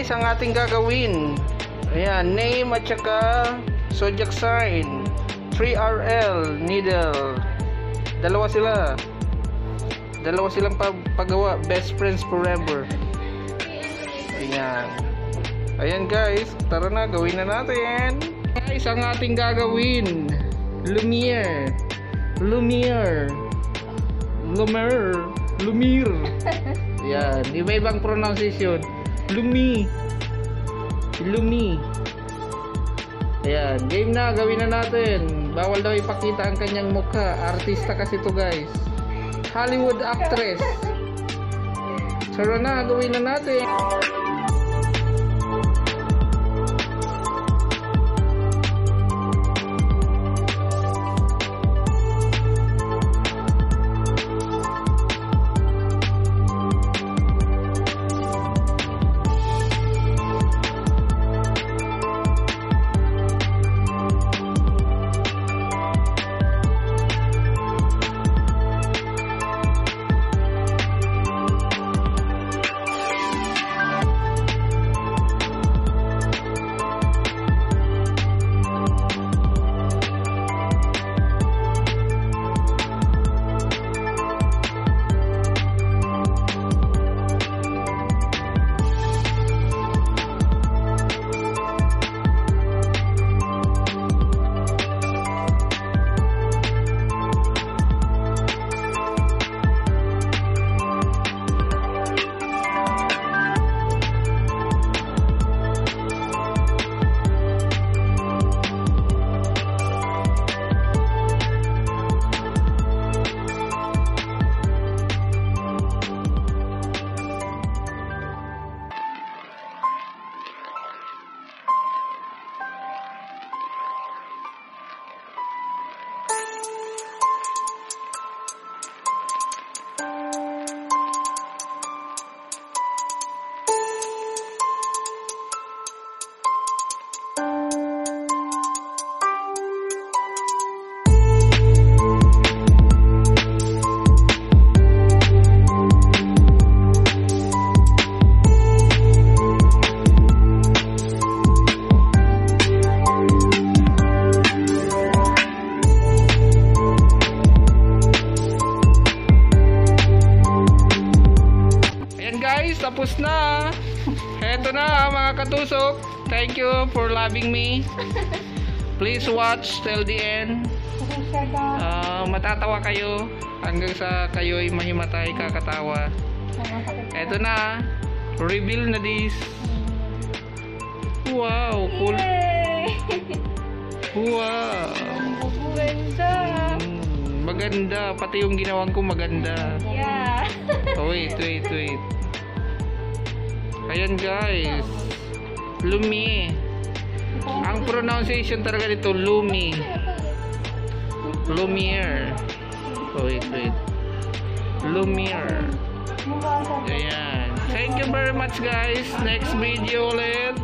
guys ang ating gagawin. Ayan, name at saka zodiac sign. 3RL needle. Dalawa sila. Dalawa silang pag- paggawa. Best friends forever. Ayan. Ayan guys, tara na, gawin na natin. Guys, ang ating gagawin. Lumiere. Lumiere. Lumiere. Lumiere. Yan, iba-ibang pronunciation. Lumi. Lumi. Ayan, game na, gawin na natin. Bawal daw ipakita ang kanyang mukha. Artista kasi to guys. Hollywood actress. Tara na, gawin na natin. Eto na mga katusok. Thank you for loving me. Please watch till the end. Ah, matatawa kayo hanggang sa kayo'y mahimatay kakatawa. Eto na. Reveal na this. Wow, cool. Wow. Ganda. Mm, maganda. Pati yung ginawan ko maganda. Yeah. Oh, wait, wait, wait. Ayan guys. Lumi. Ang pronunciation talaga nito, Lumi. Lumiere. Oh, wait, wait. Lumiere. Ayan. Thank you very much guys. Next video ulit.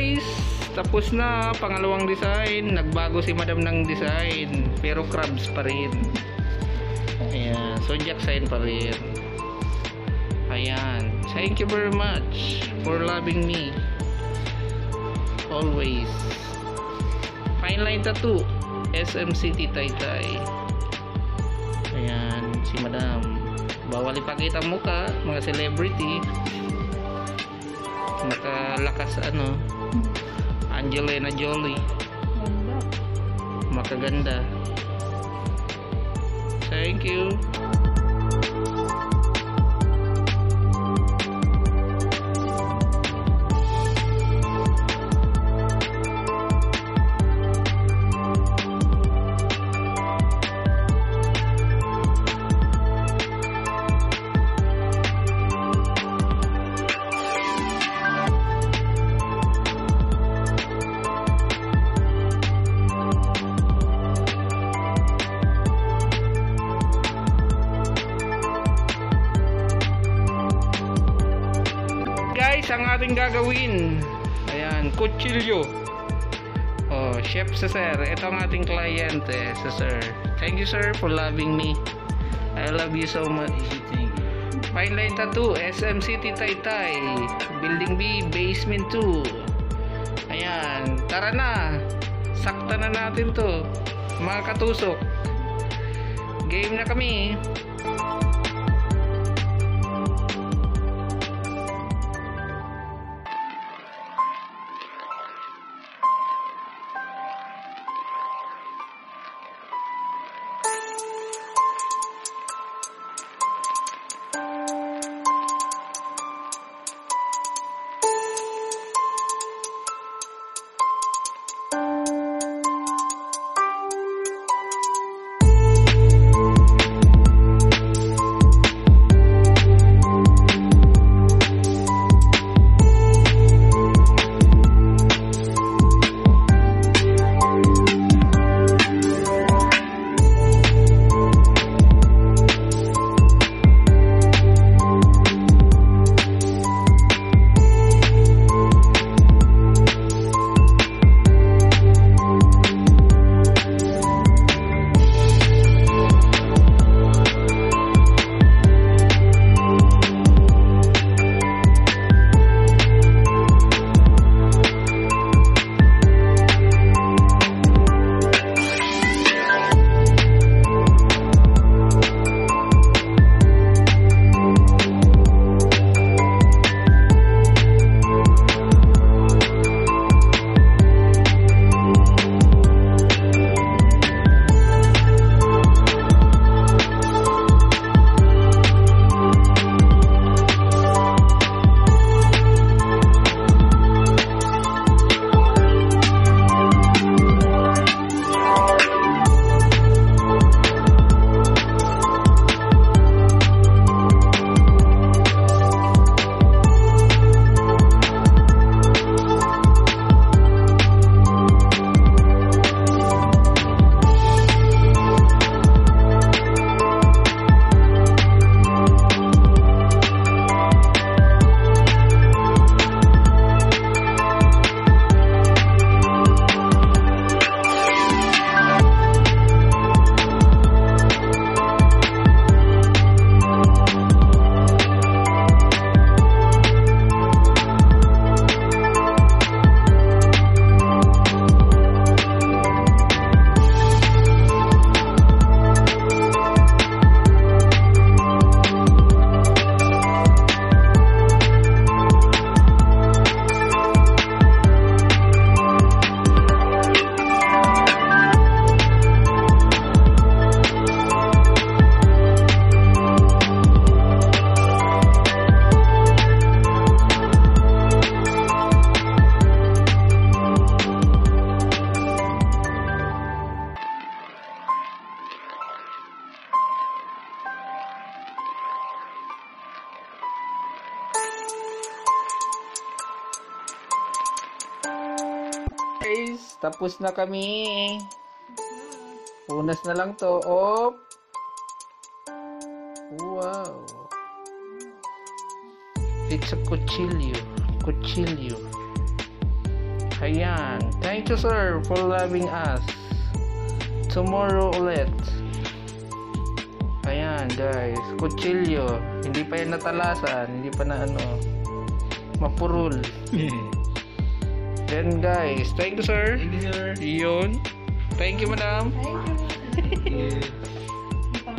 Charan! tapos na. Pangalawang design. Nagbago si madam ng design. Pero crabs pa rin. Ayan. Zodiac sign pa rin. Ayan. Thank you very much for loving me. Always. Fine line tattoo. SM City Taytay. Ayan. Si madam. Bawal ipakita muka. Mga celebrity. Nakalakas ano. Angelina Jolie. Ganda. Makaganda. Thank you. Guys, ang ating gagawin. Ayan, kutsilyo. Oh, chef sa sir. Ito ang ating kliyente, sa sir. Thank you sir for loving me. I love you so much. Fine Line Tattoo, SM City Taytay. Building B, Basement 2. Ayan, tara na. Sakta na natin to. Mga katusok. Game na kami. Tapos na kami. Punas na lang to. Op. Wow. It's a cuchillo. Cuchillo. Ayan. Thank you, sir, for loving us. Tomorrow ulit. Ayan, guys. Kutsilyo. Hindi pa yan natalasan. Hindi pa na ano. Mapurul. Then, guys. Thank you, sir. Thank you, sir. Yun. Thank you, madam.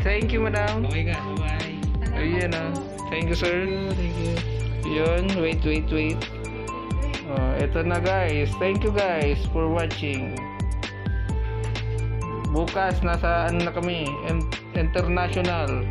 Thank you, madam. Okay ka. Bye-bye. Ayan ah. Thank you, sir. Thank you. Yun. Wait, wait, wait. Oh, eto na guys. Thank you guys for watching. Bukas nasa ano na kami, in- international.